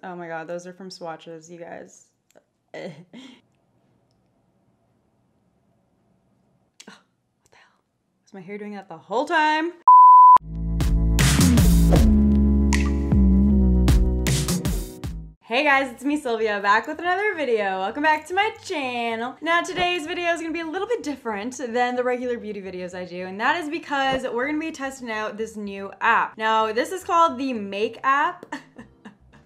Oh my god, those are from swatches, you guys. oh, what the hell? Was my hair doing that the whole time? Hey guys, it's me Sylvia back with another video. Welcome back to my channel. Now today's video is gonna be a little bit different than the regular beauty videos I do and that is because we're gonna be testing out this new app. Now this is called the Make app.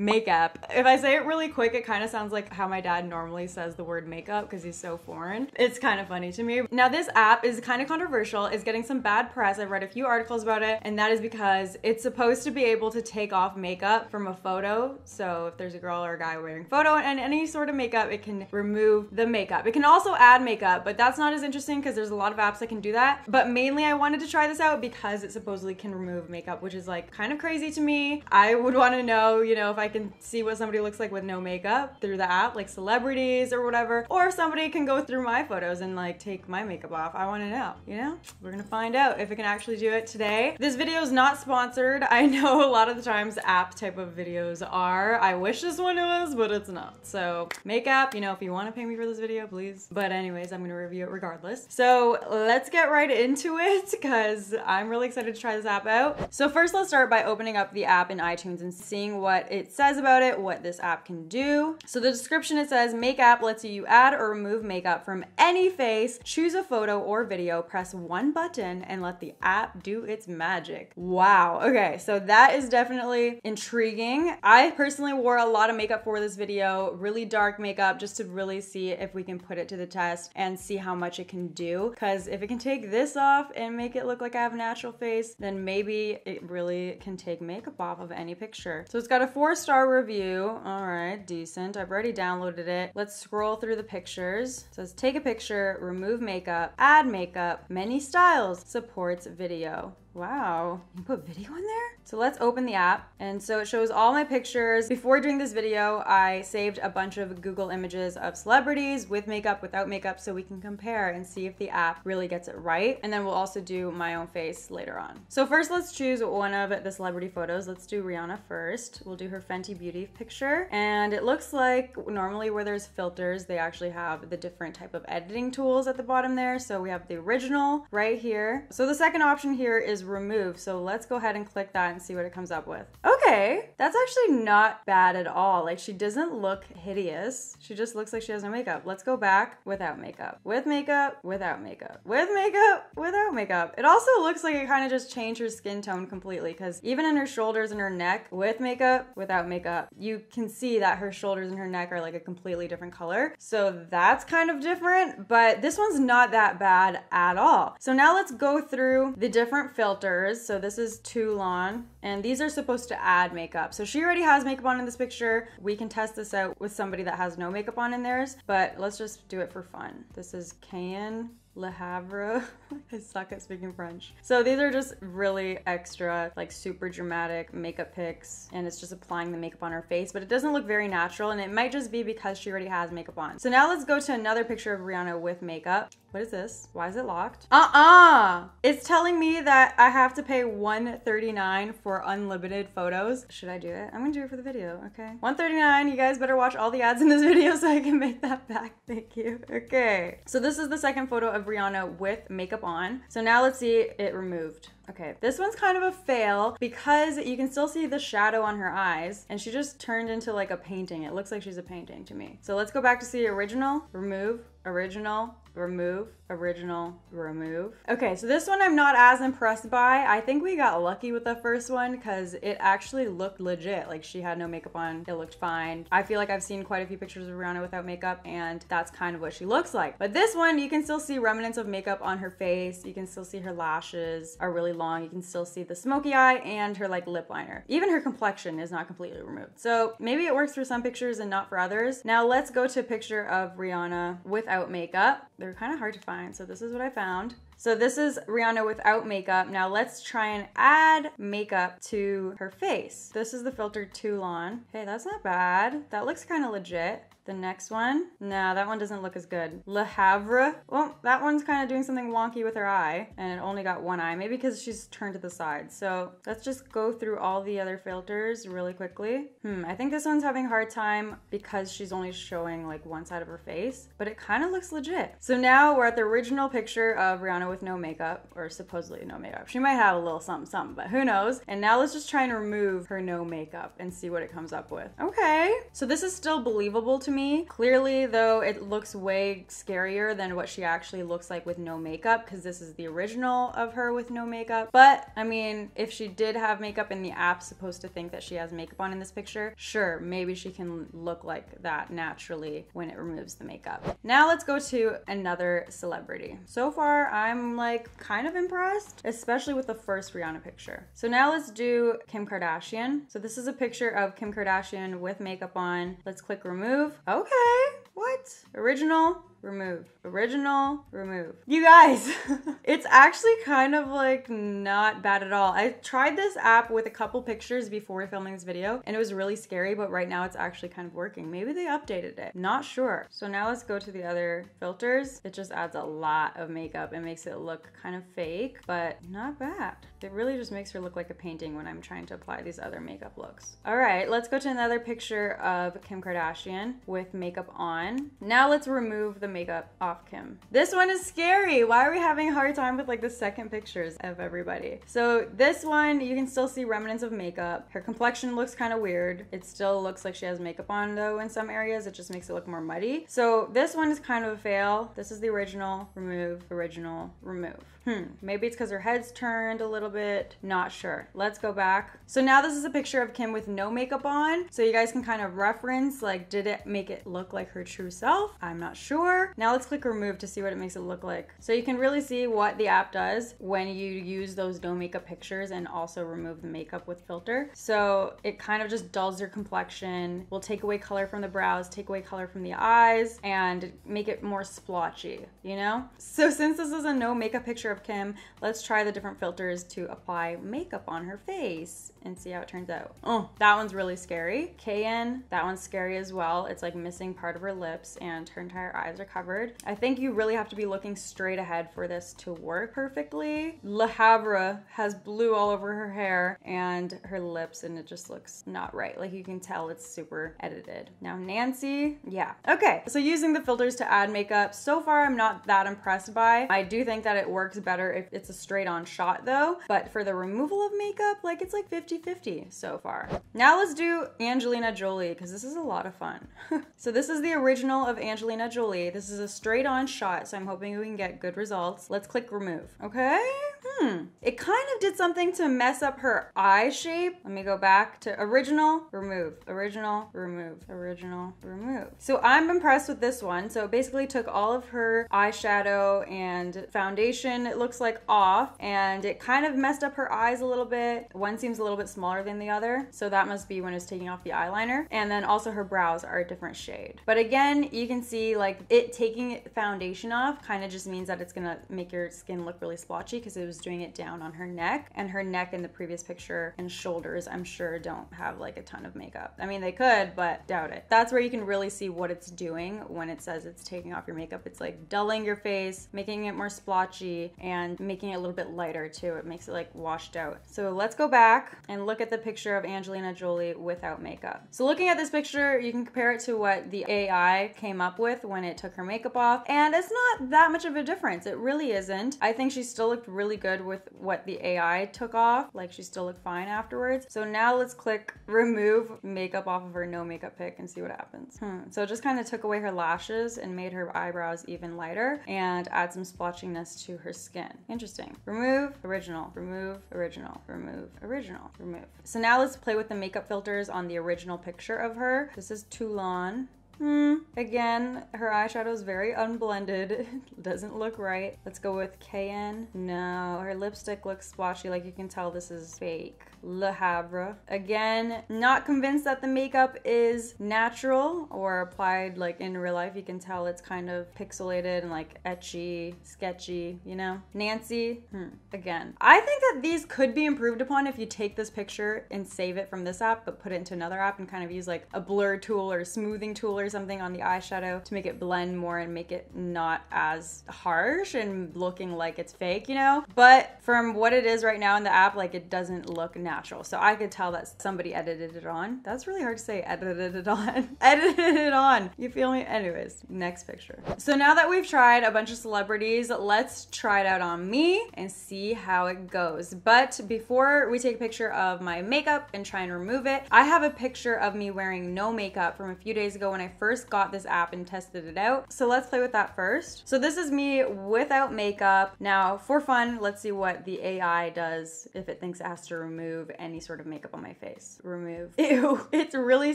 makeup. If I say it really quick, it kind of sounds like how my dad normally says the word makeup because he's so foreign. It's kind of funny to me. Now, this app is kind of controversial. It's getting some bad press. I've read a few articles about it, and that is because it's supposed to be able to take off makeup from a photo. So if there's a girl or a guy wearing photo and any sort of makeup, it can remove the makeup. It can also add makeup, but that's not as interesting because there's a lot of apps that can do that. But mainly I wanted to try this out because it supposedly can remove makeup, which is like kind of crazy to me. I would want to know, you know, if I can see what somebody looks like with no makeup through the app, like celebrities or whatever. Or somebody can go through my photos and like take my makeup off. I want to know, you know? We're gonna find out if it can actually do it today. This video is not sponsored. I know a lot of the times app type of videos are. I wish this one was, but it's not. So makeup, you know, if you want to pay me for this video, please. But anyways, I'm gonna review it regardless. So let's get right into it because I'm really excited to try this app out. So first let's start by opening up the app in iTunes and seeing what it says about it, what this app can do. So the description it says Make app lets you add or remove makeup from any face, choose a photo or video, press one button and let the app do its magic. Wow. Okay, so that is definitely intriguing. I personally wore a lot of makeup for this video, really dark makeup just to really see if we can put it to the test and see how much it can do. Cause if it can take this off and make it look like I have a natural face, then maybe it really can take makeup off of any picture. So it's got a four star review. All right, decent. I've already downloaded it. Let's scroll through the pictures. It says take a picture, remove makeup, add makeup, many styles, supports video. Wow, you put video in there? So let's open the app. And so it shows all my pictures. Before doing this video, I saved a bunch of Google images of celebrities with makeup, without makeup, so we can compare and see if the app really gets it right. And then we'll also do my own face later on. So first let's choose one of the celebrity photos. Let's do Rihanna first. We'll do her Fenty Beauty picture. And it looks like normally where there's filters, they actually have the different type of editing tools at the bottom there. So we have the original right here. So the second option here is is remove. So let's go ahead and click that and see what it comes up with. Okay, that's actually not bad at all. Like she doesn't look hideous. She just looks like she has no makeup. Let's go back without makeup. With makeup, without makeup. With makeup, without makeup. It also looks like it kind of just changed her skin tone completely because even in her shoulders and her neck with makeup, without makeup, you can see that her shoulders and her neck are like a completely different color. So that's kind of different, but this one's not that bad at all. So now let's go through the different filters filters. So this is Toulon, and these are supposed to add makeup. So she already has makeup on in this picture. We can test this out with somebody that has no makeup on in theirs, but let's just do it for fun. This is Cayenne Le Havre. I suck at speaking French. So these are just really extra, like super dramatic makeup picks, and it's just applying the makeup on her face, but it doesn't look very natural, and it might just be because she already has makeup on. So now let's go to another picture of Rihanna with makeup. What is this? Why is it locked? Uh-uh! It's telling me that I have to pay 139 for unlimited photos. Should I do it? I'm gonna do it for the video, okay? 139, you guys better watch all the ads in this video so I can make that back. Thank you. Okay. So this is the second photo of Rihanna with makeup on. So now let's see it removed. Okay, this one's kind of a fail because you can still see the shadow on her eyes and she just turned into like a painting. It looks like she's a painting to me. So let's go back to see original, remove, original, remove, original, remove. Okay, so this one I'm not as impressed by. I think we got lucky with the first one because it actually looked legit. Like she had no makeup on, it looked fine. I feel like I've seen quite a few pictures of Rihanna without makeup and that's kind of what she looks like. But this one, you can still see remnants of makeup on her face. You can still see her lashes are really long. You can still see the smoky eye and her like lip liner. Even her complexion is not completely removed. So maybe it works for some pictures and not for others. Now let's go to a picture of Rihanna without makeup. They're kind of hard to find, so this is what I found. So this is Rihanna without makeup. Now let's try and add makeup to her face. This is the filter Toulon. Hey, that's not bad. That looks kind of legit. The next one, no, that one doesn't look as good. Le Havre, well, that one's kind of doing something wonky with her eye, and it only got one eye, maybe because she's turned to the side. So let's just go through all the other filters really quickly. Hmm, I think this one's having a hard time because she's only showing like one side of her face, but it kind of looks legit. So now we're at the original picture of Rihanna with no makeup, or supposedly no makeup. She might have a little something, something, but who knows? And now let's just try and remove her no makeup and see what it comes up with. Okay, so this is still believable to me. Clearly, though, it looks way scarier than what she actually looks like with no makeup because this is the original of her with no makeup. But I mean, if she did have makeup and the app's supposed to think that she has makeup on in this picture, sure, maybe she can look like that naturally when it removes the makeup. Now let's go to another celebrity. So far, I'm like kind of impressed, especially with the first Rihanna picture. So now let's do Kim Kardashian. So this is a picture of Kim Kardashian with makeup on. Let's click remove. Okay, what? Original, remove. Original, remove. You guys, it's actually kind of like not bad at all. I tried this app with a couple pictures before filming this video and it was really scary, but right now it's actually kind of working. Maybe they updated it. Not sure. So now let's go to the other filters. It just adds a lot of makeup. It makes it look kind of fake, but not bad. It really just makes her look like a painting when I'm trying to apply these other makeup looks. All right, let's go to another picture of Kim Kardashian with makeup on. Now let's remove the makeup off Kim. This one is scary. Why are we having a hard time with like the second pictures of everybody? So this one, you can still see remnants of makeup. Her complexion looks kind of weird. It still looks like she has makeup on though in some areas. It just makes it look more muddy. So this one is kind of a fail. This is the original, remove, original, remove. Hmm, maybe it's because her head's turned a little bit. Not sure. Let's go back. So now this is a picture of Kim with no makeup on. So you guys can kind of reference, like, did it make it look like her true self? I'm not sure. Now let's click remove to see what it makes it look like. So you can really see what the app does when you use those no makeup pictures and also remove the makeup with filter. So it kind of just dulls your complexion, will take away color from the brows, take away color from the eyes, and make it more splotchy, you know? So since this is a no makeup picture of Kim, let's try the different filters to apply makeup on her face and see how it turns out. Oh, that one's really scary. Cayenne, that one's scary as well. It's like missing part of her lips and her entire eyes are covered. I think you really have to be looking straight ahead for this to work perfectly. Le Havre has blue all over her hair and her lips and it just looks not right. Like you can tell it's super edited. Now Nancy, yeah. Okay, so using the filters to add makeup, so far I'm not that impressed by. I do think that it works better if it's a straight on shot though, but for the removal of makeup, like it's like 50-50 so far. Now let's do Angelina Jolie because this is a lot of fun. so this is the original of Angelina Jolie. This is a straight on shot, so I'm hoping we can get good results. Let's click remove, okay? Hmm, it kind of did something to mess up her eye shape. Let me go back to original, remove, original, remove, original, remove. So I'm impressed with this one. So it basically took all of her eyeshadow and foundation, it looks like off, and it kind of messed up her eyes a little bit. One seems a little bit smaller than the other. So that must be when it's taking off the eyeliner. And then also her brows are a different shade. But again, you can see like it taking foundation off kind of just means that it's gonna make your skin look really splotchy because it was doing it down on her neck and her neck in the previous picture and shoulders I'm sure don't have like a ton of makeup. I mean they could but doubt it. That's where you can really see what it's doing when it says it's taking off your makeup. It's like dulling your face, making it more splotchy and making it a little bit lighter too. It makes it like washed out. So let's go back and look at the picture of Angelina Jolie without makeup. So looking at this picture you can compare it to what the AI came up with when it took her makeup off and it's not that much of a difference. It really isn't. I think she still looked really good with what the AI took off. Like she still looked fine afterwards. So now let's click remove makeup off of her no makeup pic and see what happens. Hmm. So it just kind of took away her lashes and made her eyebrows even lighter and add some splotchiness to her skin. Interesting. Remove, original, remove, original, remove, original, remove. So now let's play with the makeup filters on the original picture of her. This is Toulon Hmm, again, her eyeshadow is very unblended. Doesn't look right. Let's go with Cayenne. No, her lipstick looks splotchy, like you can tell this is fake. Le Havre. Again, not convinced that the makeup is natural or applied like in real life. You can tell it's kind of pixelated and like etchy, sketchy, you know? Nancy, hmm. again. I think that these could be improved upon if you take this picture and save it from this app, but put it into another app and kind of use like a blur tool or a smoothing tool or something on the eyeshadow to make it blend more and make it not as harsh and looking like it's fake, you know? But from what it is right now in the app, like it doesn't look natural natural. So I could tell that somebody edited it on. That's really hard to say, edited it on. edited it on. You feel me? Anyways, next picture. So now that we've tried a bunch of celebrities, let's try it out on me and see how it goes. But before we take a picture of my makeup and try and remove it, I have a picture of me wearing no makeup from a few days ago when I first got this app and tested it out. So let's play with that first. So this is me without makeup. Now for fun, let's see what the AI does if it thinks it has to remove remove any sort of makeup on my face. Remove. Ew, it's really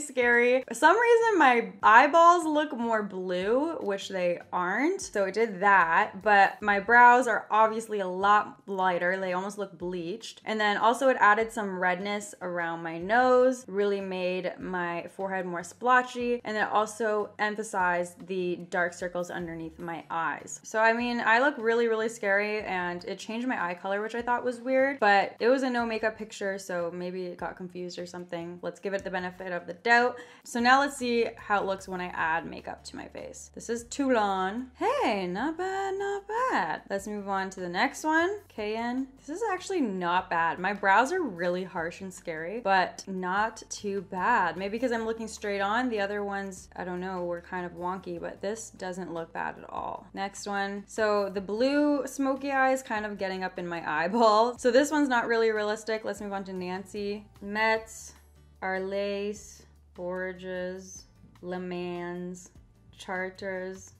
scary. For some reason, my eyeballs look more blue, which they aren't. So it did that, but my brows are obviously a lot lighter. They almost look bleached. And then also it added some redness around my nose, really made my forehead more splotchy, and it also emphasized the dark circles underneath my eyes. So I mean, I look really, really scary and it changed my eye color, which I thought was weird, but it was a no makeup picture so maybe it got confused or something. Let's give it the benefit of the doubt. So now let's see how it looks when I add makeup to my face. This is Toulon. Hey, not bad, not bad. Let's move on to the next one. Cayenne. This is actually not bad. My brows are really harsh and scary, but not too bad. Maybe because I'm looking straight on. The other ones, I don't know, were kind of wonky, but this doesn't look bad at all. Next one. So the blue smoky eye is kind of getting up in my eyeball. So this one's not really realistic. Let's move on to Nancy, Metz, Arlace, Borges, Le Mans, Charters,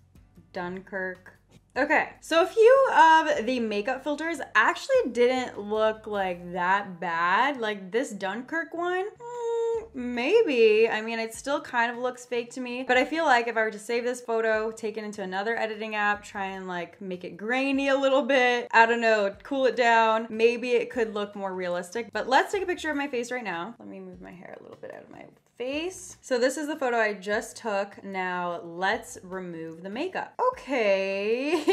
Dunkirk. Okay, so a few of the makeup filters actually didn't look like that bad. Like this Dunkirk one, hmm, Maybe. I mean, it still kind of looks fake to me, but I feel like if I were to save this photo, take it into another editing app, try and like make it grainy a little bit, I don't know, cool it down, maybe it could look more realistic. But let's take a picture of my face right now. Let me move my hair a little bit out of my face. So this is the photo I just took. Now let's remove the makeup. Okay,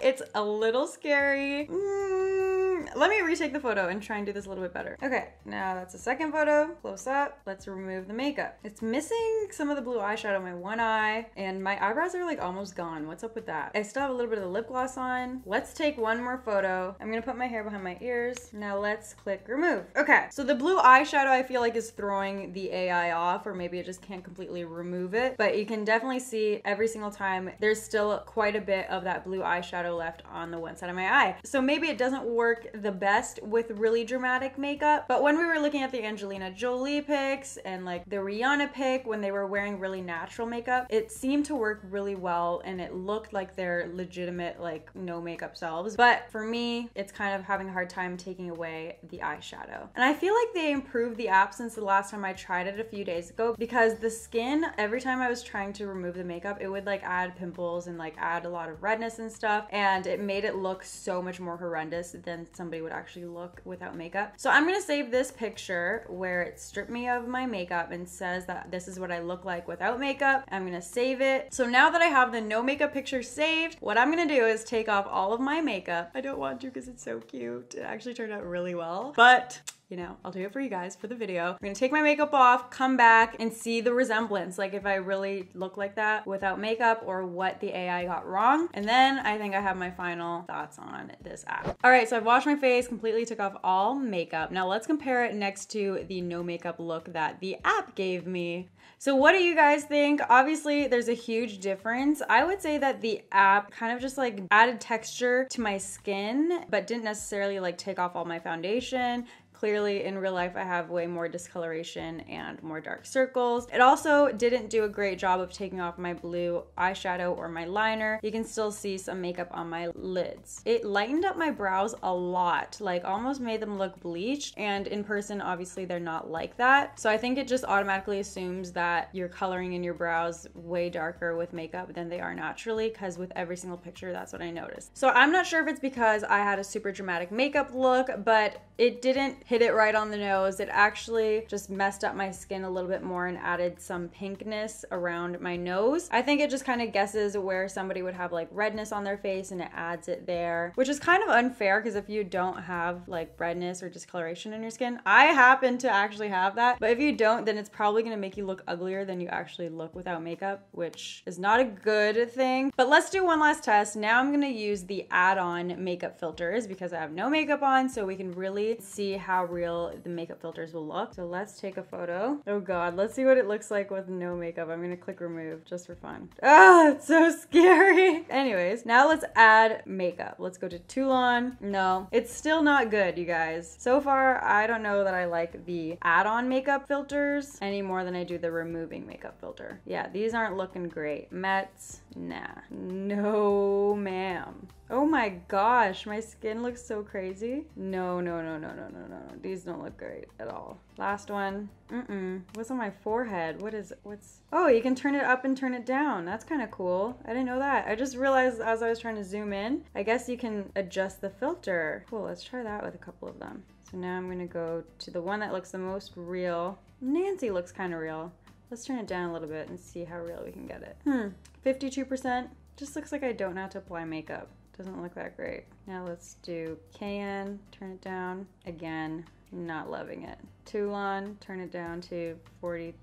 it's a little scary. Mm let me retake the photo and try and do this a little bit better. Okay, now that's the second photo, close up. Let's remove the makeup. It's missing some of the blue eyeshadow my one eye and my eyebrows are like almost gone. What's up with that? I still have a little bit of the lip gloss on. Let's take one more photo. I'm gonna put my hair behind my ears. Now let's click remove. Okay, so the blue eyeshadow I feel like is throwing the AI off or maybe it just can't completely remove it, but you can definitely see every single time there's still quite a bit of that blue eyeshadow left on the one side of my eye. So maybe it doesn't work the best with really dramatic makeup. But when we were looking at the Angelina Jolie pics and like the Rihanna pic when they were wearing really natural makeup, it seemed to work really well and it looked like their legitimate like no makeup selves. But for me, it's kind of having a hard time taking away the eyeshadow. And I feel like they improved the app since the last time I tried it a few days ago because the skin, every time I was trying to remove the makeup, it would like add pimples and like add a lot of redness and stuff. And it made it look so much more horrendous than somebody would actually look without makeup. So I'm gonna save this picture where it stripped me of my makeup and says that this is what I look like without makeup. I'm gonna save it. So now that I have the no makeup picture saved, what I'm gonna do is take off all of my makeup. I don't want to because it's so cute. It actually turned out really well, but you know, I'll do it for you guys for the video. I'm gonna take my makeup off, come back and see the resemblance, like if I really look like that without makeup or what the AI got wrong. And then I think I have my final thoughts on this app. All right, so I've washed my face, completely took off all makeup. Now let's compare it next to the no makeup look that the app gave me. So what do you guys think? Obviously, there's a huge difference. I would say that the app kind of just like added texture to my skin, but didn't necessarily like take off all my foundation clearly in real life I have way more discoloration and more dark circles. It also didn't do a great job of taking off my blue eyeshadow or my liner. You can still see some makeup on my lids. It lightened up my brows a lot, like almost made them look bleached. And in person, obviously they're not like that. So I think it just automatically assumes that you're coloring in your brows way darker with makeup than they are naturally because with every single picture, that's what I noticed. So I'm not sure if it's because I had a super dramatic makeup look, but it didn't hit it right on the nose. It actually just messed up my skin a little bit more and added some pinkness around my nose. I think it just kind of guesses where somebody would have like redness on their face and it adds it there, which is kind of unfair because if you don't have like redness or discoloration in your skin, I happen to actually have that. But if you don't, then it's probably gonna make you look uglier than you actually look without makeup, which is not a good thing. But let's do one last test. Now I'm gonna use the add-on makeup filters because I have no makeup on, so we can really see how real the makeup filters will look. So let's take a photo. Oh God, let's see what it looks like with no makeup. I'm gonna click remove just for fun. Ah, it's so scary. Anyways, now let's add makeup. Let's go to Toulon. No, it's still not good, you guys. So far, I don't know that I like the add-on makeup filters any more than I do the removing makeup filter. Yeah, these aren't looking great. Metz, nah. No, ma'am. Oh my gosh, my skin looks so crazy. No, no, no, no, no, no, no. no. These don't look great at all. Last one. Mm-mm. What's on my forehead? What is, what's, oh, you can turn it up and turn it down. That's kind of cool. I didn't know that. I just realized as I was trying to zoom in, I guess you can adjust the filter. Cool, let's try that with a couple of them. So now I'm gonna go to the one that looks the most real. Nancy looks kind of real. Let's turn it down a little bit and see how real we can get it. Hmm, 52%. Just looks like I don't know how to apply makeup. Doesn't look that great. Now let's do Cayenne, turn it down. Again, not loving it. Toulon, turn it down to 40%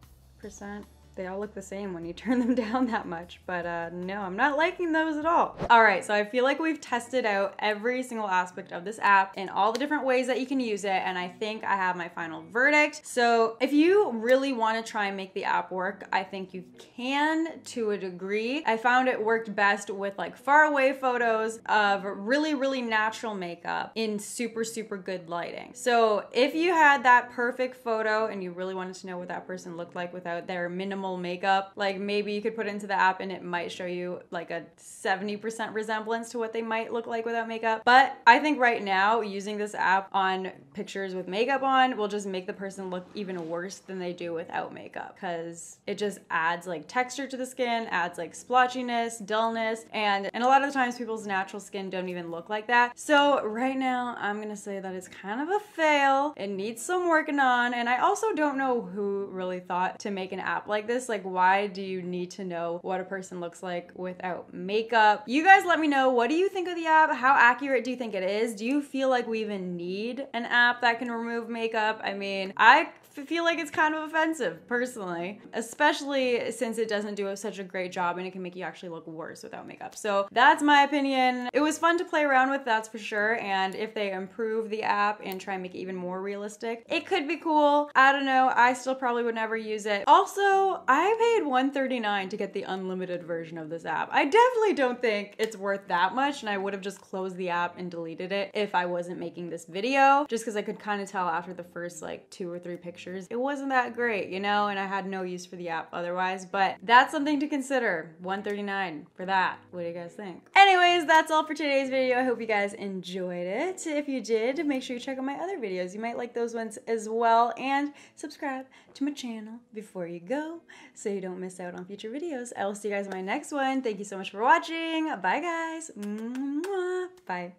they all look the same when you turn them down that much, but uh, no, I'm not liking those at all. All right, so I feel like we've tested out every single aspect of this app and all the different ways that you can use it, and I think I have my final verdict. So if you really want to try and make the app work, I think you can to a degree. I found it worked best with like far away photos of really, really natural makeup in super, super good lighting. So if you had that perfect photo and you really wanted to know what that person looked like without their minimal minimal makeup. Like maybe you could put into the app and it might show you like a 70% resemblance to what they might look like without makeup. But I think right now using this app on pictures with makeup on will just make the person look even worse than they do without makeup because it just adds like texture to the skin, adds like splotchiness, dullness, and and a lot of the times people's natural skin don't even look like that. So right now I'm gonna say that it's kind of a fail. It needs some working on, and I also don't know who really thought to make an app like this. Like, why do you need to know what a person looks like without makeup? You guys let me know. What do you think of the app? How accurate do you think it is? Do you feel like we even need an app that can remove makeup? I mean, I feel like it's kind of offensive personally, especially since it doesn't do such a great job and it can make you actually look worse without makeup. So that's my opinion. It was fun to play around with, that's for sure. And if they improve the app and try and make it even more realistic, it could be cool. I don't know. I still probably would never use it. Also, I paid 139 to get the unlimited version of this app. I definitely don't think it's worth that much and I would have just closed the app and deleted it if I wasn't making this video just because I could kind of tell after the first like two or three pictures pictures. It wasn't that great, you know, and I had no use for the app otherwise, but that's something to consider. 139 for that. What do you guys think? Anyways, that's all for today's video. I hope you guys enjoyed it. If you did, make sure you check out my other videos. You might like those ones as well and subscribe to my channel before you go so you don't miss out on future videos. I will see you guys in my next one. Thank you so much for watching. Bye guys. Bye.